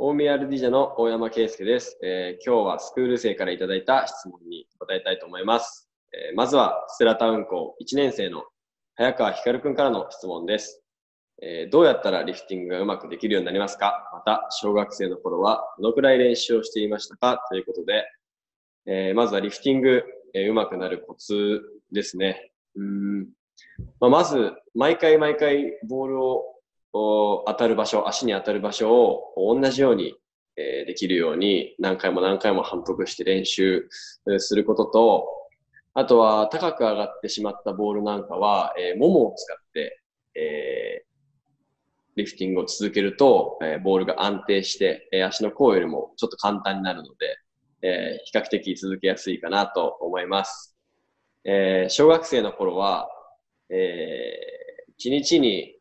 大宮 RD 社の大山圭介です、えー今日はスクール生からいただいた質問に答えたいと思います。えーまずは、ステラタウン校1年生の早川光くんからの質問です、えーどうやったらリフティングがうまくできるようになりますか？また、小学生の頃はどのくらい練習をしていましたか？ということで、えまずはリフティング、えーうまくなるコツですね。うん。まあ、まず、毎回毎回ボールを当たる場所、足に当たる場所を同じように、できるように何回も何回も反復して練習することと、あとは高く上がってしまったボールなんかは、えーももを使って、えーリフティングを続けると、えーボールが安定して、え足の甲よりもちょっと簡単になるので、え比較的続けやすいかなと思います。え小学生の頃は、え1日に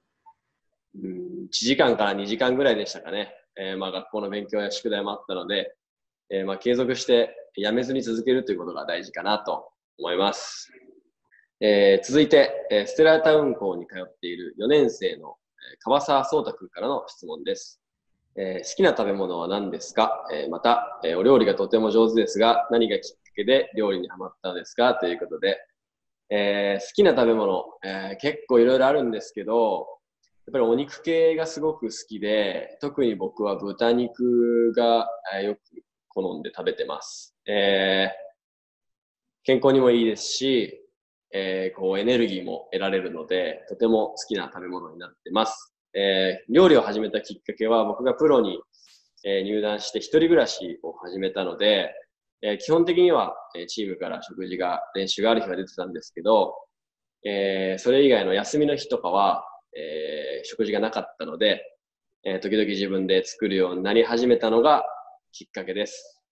うん1時間から2時間ぐらいでしたかね。えーまあ、学校の勉強や宿題もあったので、えーまあ、継続してやめずに続けるということが大事かなと思います。えー続いて、えーステラタウン校に通っている4年生のえー川沢聡太君からの質問です。えー好きな食べ物は何ですか、えーまた、えーお料理がとても上手ですが、何がきっかけで料理にハマったのですか？ということで、えー好きな食べ物、えー結構いろいろあるんですけど、っぱりお肉系がすごく好きで、特に僕は豚肉がよく好んで食べてます。えー健康にもいいですし、えーこうエネルギーも得られるので、とても好きな食べ物になってます。えー料理を始めたきっかけは僕がプロに、えー入団して一人暮らしを始めたので、えー基本的には、えチームから食事が、練習がある日は出てたんですけど、えーそれ以外の休みの日とかは、えー食事がなかったので、えー時々自分で作るようになり始めたのがきっかけです。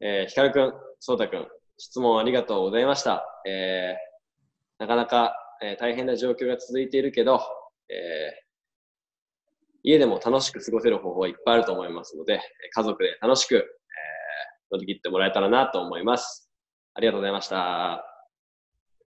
えー、ひかるくん、そうたくん、質問ありがとうございました。えーなかなか、えー大変な状況が続いているけど、え家でも楽しく過ごせる方法はいっぱいあると思いますので、家族で楽しく、え乗り切ってもらえたらなと思います。ありがとうございました。